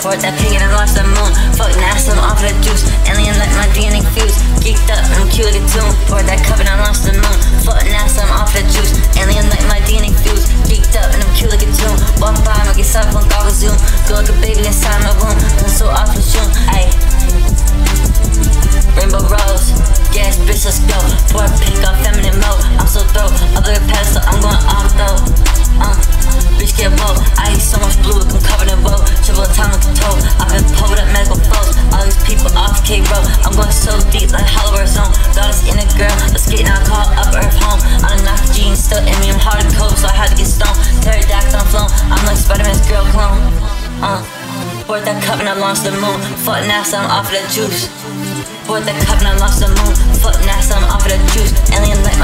Port that pig and I lost the moon. Fuck NASA, I'm off the juice. Alien like my DNA fuse. Geeked up, I'm cute a tune. Port that cup and I lost the moon. Fuck NASA, I'm off the juice. Alien like my DNA fuse. Geeked up and I'm cute like a tune. Walk by, I'ma on goggle zoom. Go like a baby inside my womb. I'm so off the June. Ayy. Rainbow rose, yes, bitch, let's go. Pour pink poured that cup and I launched the moon. Fuck NASA, I'm off of that juice. Poured that cup and I lost the moon. Fuck NASA, I'm off of the juice. Alien like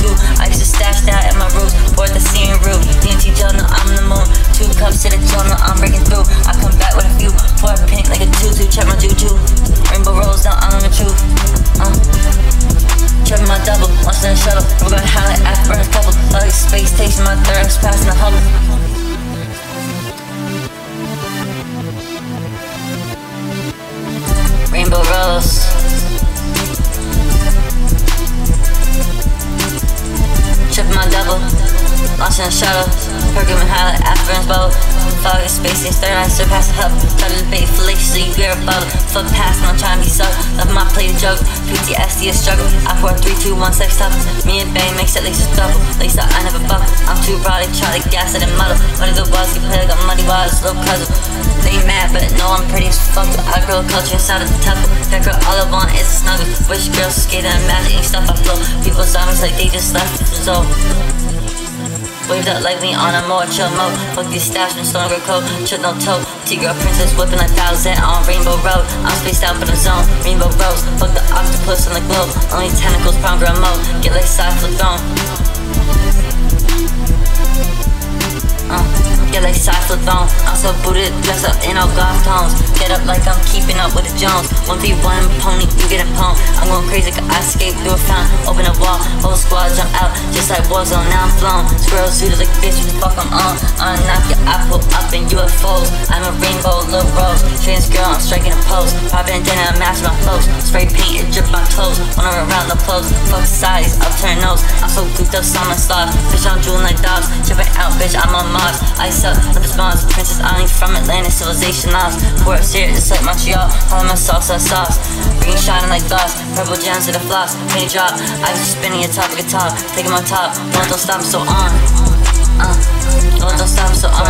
Glue. I used to stash that in my roots. Board the seeing root. DMT gel, I'm the moon. Two cups to the no, I'm breaking through. I come back with a few. Pour pink like a tutu. Check my juju. Rainbow rose, down, I'm the truth. Uh. Tripping my double, launching the shuttle. We're gonna highlight after a couple. Like space station, my third passing the hubble. Rainbow Rose. Launching a shuttle. Pergamon highlight afternoon's bubble. Fog in space, third eye surpass the hub. Try to debate fallaciously, you're above. Fuck past, I'm trying to be sub. Love my plate of joke. PTSD a struggle. I pour 3, 2, 1, sex top. Me and Bang makes at least a double. Lace up, I never buckle. I'm too broad, they try to gas it and muddle. One of the balls get played like a muddy waters, little puzzle. They mad, but no, I'm pretty as fuck. I grow culture inside of the temple. That girl, all I want is a snuggle. Wish girls skate and imagining stuff I flow. People zombies like they just left. So. Waved up like me on a more chill mode. Fuck these stash and stronger coat. Chill no toe. T-girl princess whipping a thousand on Rainbow Road. I'm spaced out but I'm zone. Rainbow Rose. Fuck the octopus on the globe. Only tentacles, prime girl mode. Get like side flip throne. I'm so booted, dress up in all goth tones. Get up like I'm keeping up with the Jones. 1v1 pony, you get a pwn. I'm going crazy, cause I escape through a fountain. Open a wall, whole squad jump out. Just like Warzone, now I'm flown. Squirrel suited like bitch, what the fuck I'm on. I knock your apple up in UFOs. I'm a rainbow, little rose. Trans girl, I'm striking a pose. Pop bandana, I'm matching my flows. Spray paint, it drip my toes. When I'm around the clothes, fuck size, upturn nose. I'm so goofed up, summer stars. Bitch, I'm like dogs. Out, bitch, I'm on Mars. Ice up, lip spawns. Princess Island from Atlantis, civilization lost. Pour here, just like Montreal. Calling my salsa sauce. Green shining like glass. Purple gems to the floss. Penny drop. I just spinning your top like a top. Taking my top. One don't stop, I'm so on. Uh, one don't stop, I'm so on.